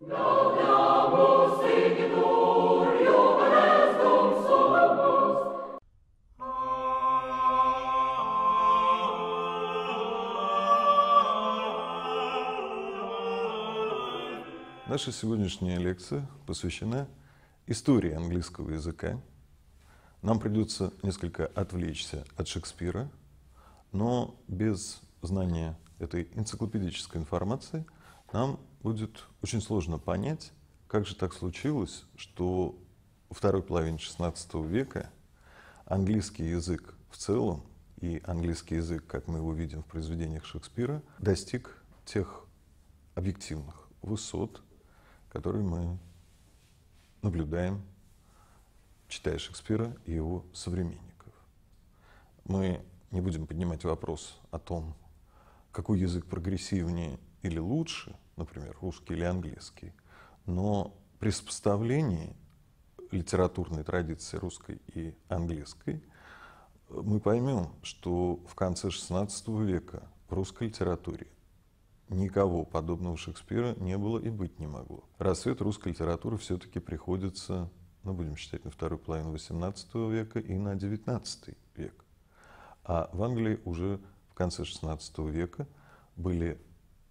Наша сегодняшняя лекция посвящена истории английского языка. Нам придется несколько отвлечься от Шекспира, но без знания этой энциклопедической информации нам будет очень сложно понять, как же так случилось, что во второй половине XVI века английский язык в целом и английский язык, как мы его видим в произведениях Шекспира, достиг тех объективных высот, который мы наблюдаем, читая Шекспира и его современников. Мы не будем поднимать вопрос о том, какой язык прогрессивнее или лучше, например, русский или английский, но при сопоставлении литературной традиции русской и английской мы поймем, что в конце XVI века в русской литературе никого подобного Шекспира не было и быть не могло. Рассвет русской литературы все-таки приходится, ну, будем считать, на вторую половину XVIII века и на XIX век. А в Англии уже в конце XVI века были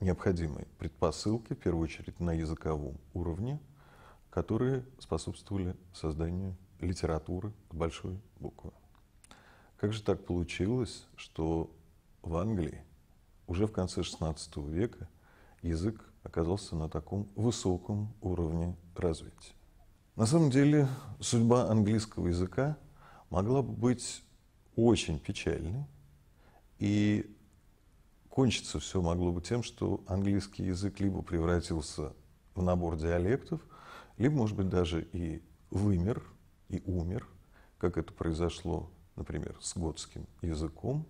необходимые предпосылки, в первую очередь на языковом уровне, которые способствовали созданию литературы с большой буквы. Как же так получилось, что в Англии уже в конце XVI века язык оказался на таком высоком уровне развития. На самом деле судьба английского языка могла бы быть очень печальной, и кончиться все могло бы тем, что английский язык либо превратился в набор диалектов, либо, может быть, даже и вымер, и умер, как это произошло, например, с готским языком,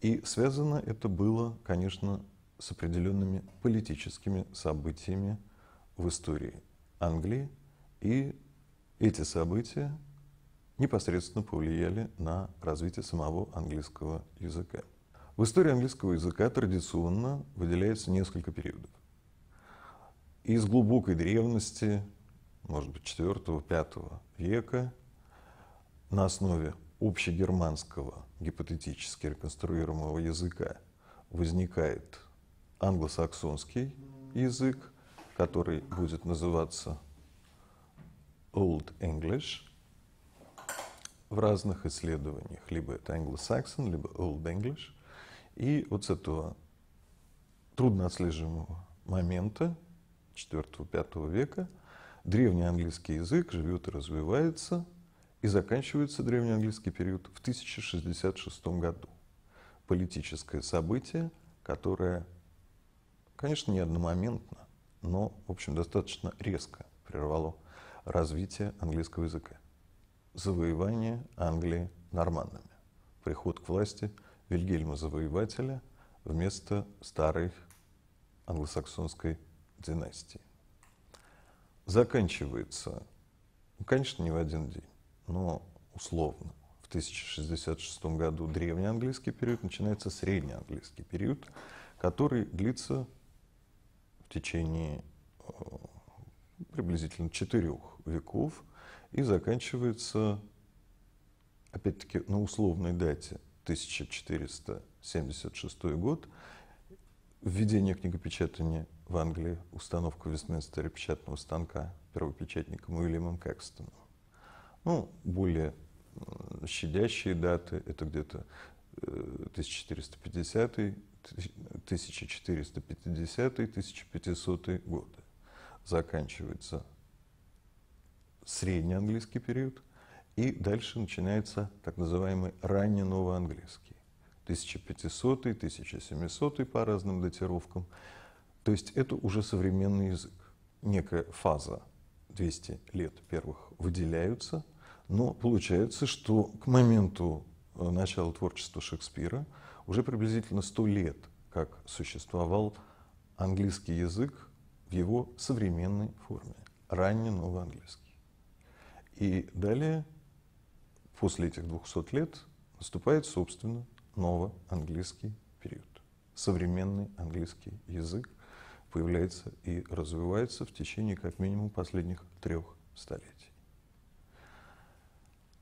и связано это было, конечно, с определенными политическими событиями в истории Англии. И эти события непосредственно повлияли на развитие самого английского языка. В истории английского языка традиционно выделяется несколько периодов. Из глубокой древности, может быть, 4-5 века, на основе общегерманского гипотетически реконструируемого языка возникает англосаксонский язык, который будет называться Old English. В разных исследованиях либо это Anglo-Saxon, либо Old English. И вот с этого трудно отслеживаемого момента 4-5 века древний английский язык живет и развивается – и заканчивается древнеанглийский период в 1066 году. Политическое событие, которое, конечно, не одномоментно, но, в общем, достаточно резко прервало развитие английского языка. Завоевание Англии норманнами. Приход к власти Вильгельма Завоевателя вместо старой англосаксонской династии. Заканчивается, ну, конечно, не в один день но условно. В 1066 году древний английский период, начинается средний английский период, который длится в течение э, приблизительно четырех веков и заканчивается, опять-таки, на условной дате 1476 год, введение книгопечатания в Англии, установка в печатного станка первопечатником Уильямом Кэкстоном. Ну, более щадящие даты, это где-то 1450 1450 1500 годы. Заканчивается средний английский период, и дальше начинается так называемый ранний новоанглийский. 1500 1700 по разным датировкам. То есть это уже современный язык. Некая фаза 200 лет первых выделяются, но получается, что к моменту э, начала творчества Шекспира уже приблизительно 100 лет, как существовал английский язык в его современной форме, ранний новоанглийский. И далее, после этих 200 лет, наступает, собственно, новоанглийский период. Современный английский язык, появляется и развивается в течение как минимум последних трех столетий.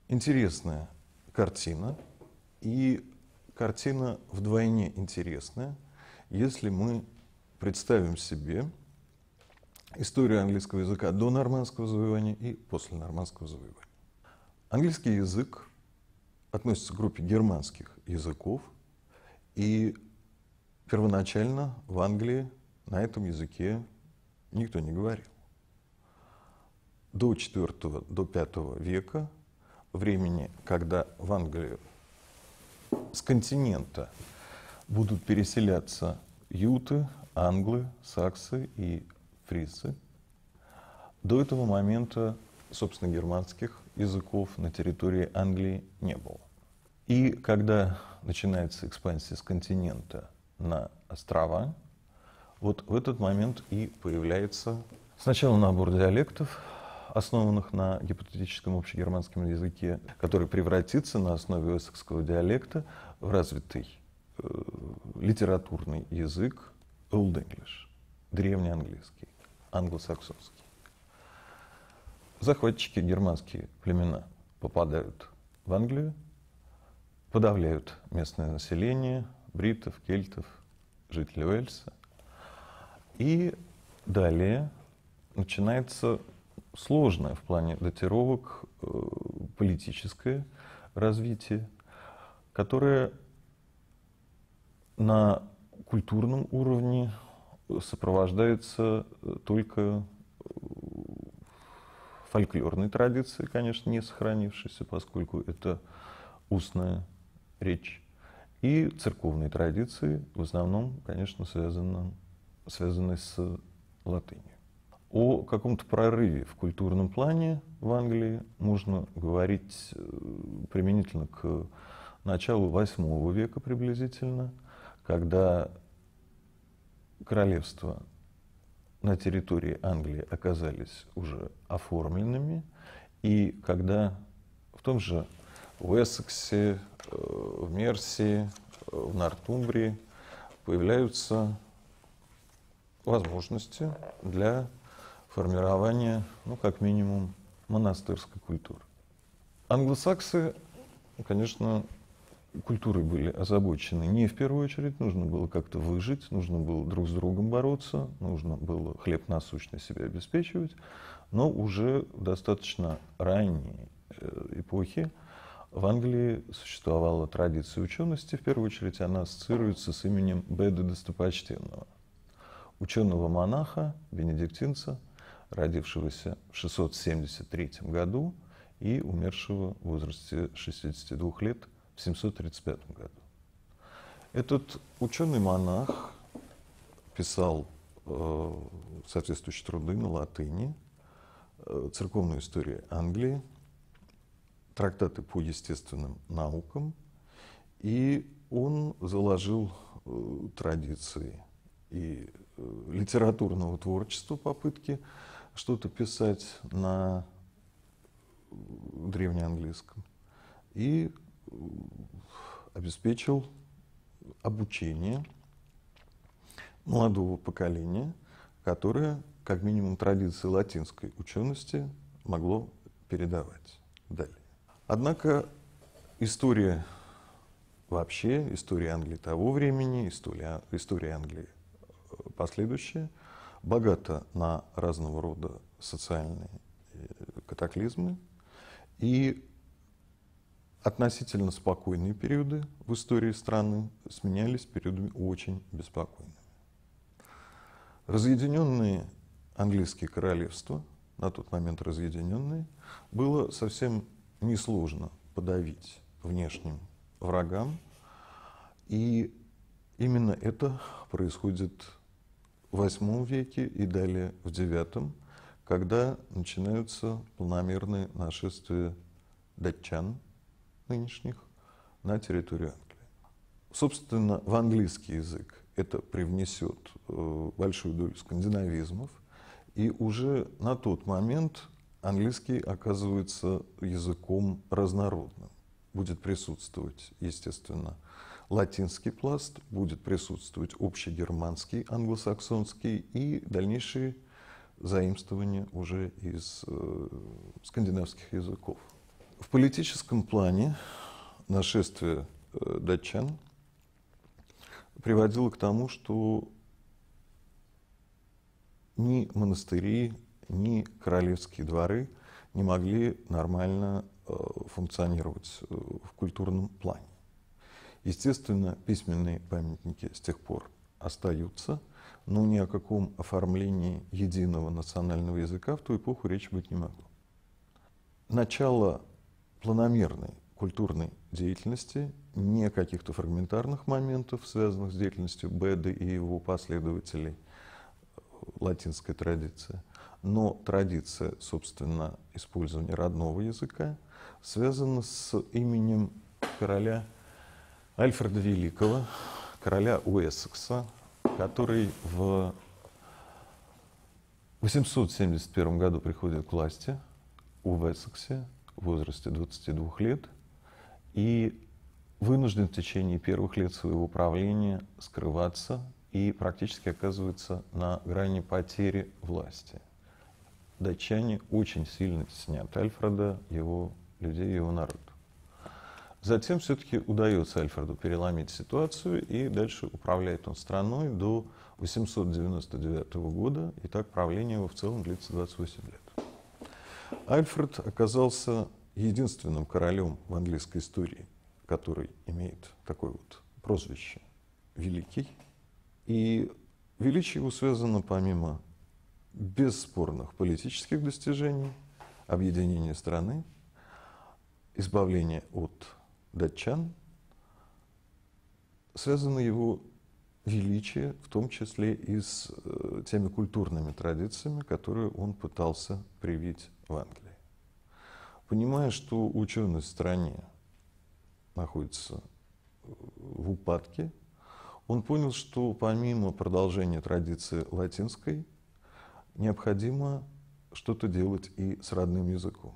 Интересная картина, и картина вдвойне интересная, если мы представим себе историю английского языка до нормандского завоевания и после нормандского завоевания. Английский язык относится к группе германских языков, и первоначально в Англии на этом языке никто не говорил. До IV, до V века, времени, когда в Англию с континента будут переселяться юты, англы, саксы и фрисы, до этого момента, собственно, германских языков на территории Англии не было. И когда начинается экспансия с континента на острова, вот в этот момент и появляется сначала набор диалектов, основанных на гипотетическом общегерманском языке, который превратится на основе эссекского диалекта в развитый э, литературный язык Old English, древний английский, англосаксонский. Захватчики германские племена попадают в Англию, подавляют местное население, бритов, кельтов, жителей Уэльса. И далее начинается сложное в плане датировок э, политическое развитие, которое на культурном уровне сопровождается только фольклорной традицией, конечно, не сохранившейся, поскольку это устная речь, и церковной традицией, в основном, конечно, связанной, связанной с латынью. О каком-то прорыве в культурном плане в Англии можно говорить э, применительно к началу VIII века приблизительно, когда королевства на территории Англии оказались уже оформленными, и когда в том же Уэссексе, э, в Мерсии, э, в Нортумбрии появляются возможности для формирования, ну, как минимум, монастырской культуры. Англосаксы, конечно, культурой были озабочены не в первую очередь, нужно было как-то выжить, нужно было друг с другом бороться, нужно было хлеб насущный себя обеспечивать, но уже в достаточно ранней э, эпохе в Англии существовала традиция учености, в первую очередь она ассоциируется с именем Беда Достопочтенного, ученого-монаха, бенедиктинца, родившегося в 673 году и умершего в возрасте 62 лет в 735 году. Этот ученый-монах писал э, соответствующие труды на латыни, э, церковную историю Англии, трактаты по естественным наукам, и он заложил э, традиции и э, литературного творчества, попытки что-то писать на древнеанглийском, и обеспечил обучение молодого поколения, которое, как минимум, традиции латинской учености могло передавать далее. Однако история вообще, история Англии того времени, история, история Англии э, последующая, богата на разного рода социальные э, катаклизмы и относительно спокойные периоды в истории страны сменялись периодами очень беспокойными. Разъединенные английские королевства, на тот момент разъединенные, было совсем несложно подавить внешним врагам. И именно это происходит в VIII веке и далее в IX, когда начинаются полномерные нашествия датчан нынешних на территорию Англии. Собственно, в английский язык это привнесет э, большую долю скандинавизмов, и уже на тот момент английский оказывается языком разнородным. Будет присутствовать, естественно, латинский пласт, будет присутствовать общегерманский, англосаксонский и дальнейшие заимствования уже из э, скандинавских языков. В политическом плане нашествие э, датчан приводило к тому, что ни монастыри, ни королевские дворы не могли нормально э, функционировать э, в культурном плане. Естественно, письменные памятники с тех пор остаются, но ни о каком оформлении единого национального языка в ту эпоху речи быть не могло. Начало планомерной культурной деятельности, не каких-то фрагментарных моментов, связанных с деятельностью Беды и его последователей, латинская традиция, но традиция, собственно, использования родного языка связана с именем короля Альфреда Великого, короля Уэссекса, который в 871 году приходит к власти у Уэссексе в возрасте 22 лет и вынужден в течение первых лет своего правления скрываться и практически оказывается на грани потери власти. Датчане очень сильно снят Альфреда, его людей, его народ. Затем все-таки удается Альфреду переломить ситуацию, и дальше управляет он страной до 899 года, и так правление его в целом длится 28 лет. Альфред оказался единственным королем в английской истории, который имеет такое вот прозвище «Великий», и величие его связано помимо бесспорных политических достижений, объединения страны, избавления от датчан, связано его величие, в том числе и с э, теми культурными традициями, которые он пытался привить в Англии. Понимая, что ученость в стране находится в упадке, он понял, что помимо продолжения традиции латинской, необходимо что-то делать и с родным языком.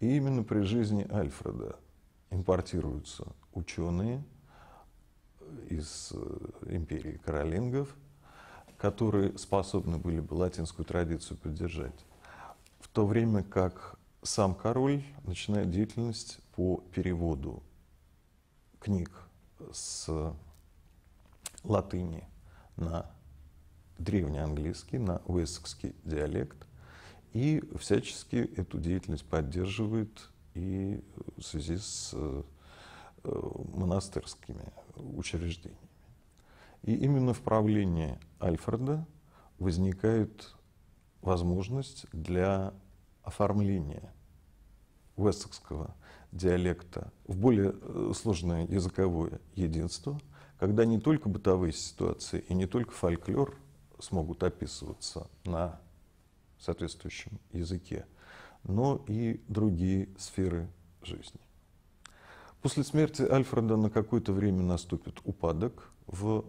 И именно при жизни Альфреда импортируются ученые из э, империи каролингов, которые способны были бы латинскую традицию поддержать. В то время как сам король начинает деятельность по переводу книг с латыни на древнеанглийский, на уэссекский диалект, и всячески эту деятельность поддерживает и в связи с э, монастырскими учреждениями. И именно в правлении Альфреда возникает возможность для оформления уэссекского диалекта в более э, сложное языковое единство – когда не только бытовые ситуации и не только фольклор смогут описываться на соответствующем языке, но и другие сферы жизни. После смерти Альфреда на какое-то время наступит упадок в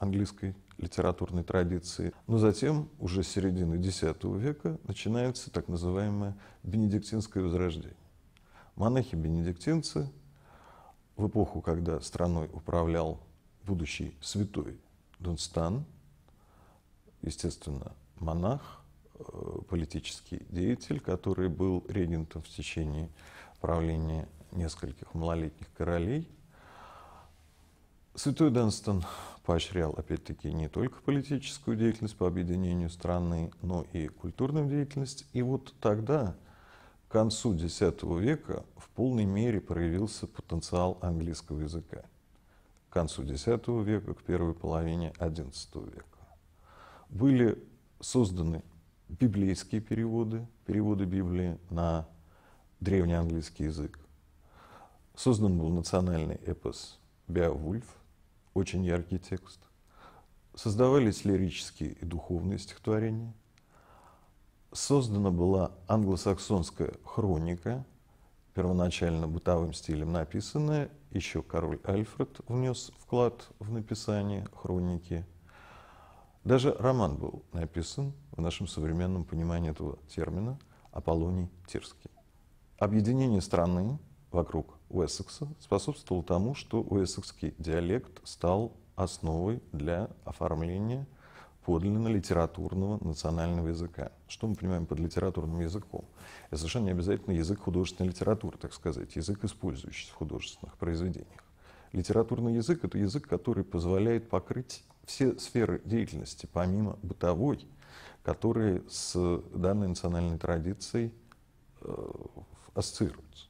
английской литературной традиции, но затем, уже с середины X века, начинается так называемое бенедиктинское возрождение. Монахи-бенедиктинцы в эпоху, когда страной управлял будущий святой Дунстан, естественно, монах, э, политический деятель, который был регентом в течение правления нескольких малолетних королей. Святой Дунстан поощрял, опять-таки, не только политическую деятельность по объединению страны, но и культурную деятельность. И вот тогда, к концу X века, в полной мере проявился потенциал английского языка концу X века, к первой половине XI века. Были созданы библейские переводы, переводы Библии на древнеанглийский язык. Создан был национальный эпос «Беовульф», очень яркий текст. Создавались лирические и духовные стихотворения. Создана была англосаксонская хроника, первоначально бытовым стилем написанная еще король Альфред внес вклад в написание хроники. Даже роман был написан в нашем современном понимании этого термина Аполлоний Тирский. Объединение страны вокруг Уэссекса способствовало тому, что уэссекский диалект стал основой для оформления подлинно литературного национального языка. Что мы понимаем под литературным языком? Это совершенно не обязательно язык художественной литературы, так сказать, язык, использующийся в художественных произведениях. Литературный язык — это язык, который позволяет покрыть все сферы деятельности, помимо бытовой, которые с данной национальной традицией э, ассоциируются.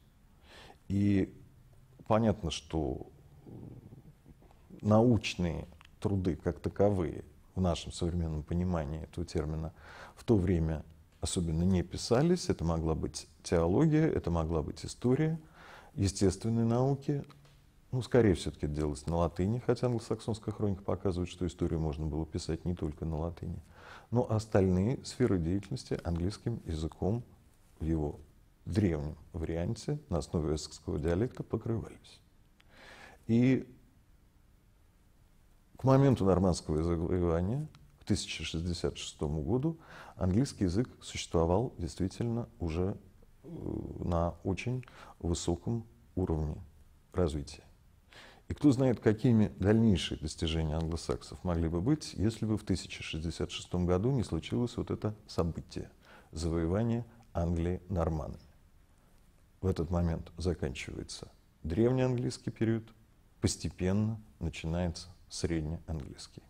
И понятно, что научные труды как таковые в нашем современном понимании этого термина в то время особенно не писались. Это могла быть теология, это могла быть история, естественные науки. Ну, скорее все-таки это делалось на латыни, хотя англосаксонская хроника показывает, что историю можно было писать не только на латыни. Но остальные сферы деятельности английским языком в его древнем варианте на основе эссекского диалекта покрывались. И к моменту нормандского завоевания, к 1066 году, английский язык существовал действительно уже э, на очень высоком уровне развития. И кто знает, какими дальнейшие достижения англосаксов могли бы быть, если бы в 1066 году не случилось вот это событие – завоевание Англии норманами. В этот момент заканчивается древний английский период, постепенно начинается среднеанглийский.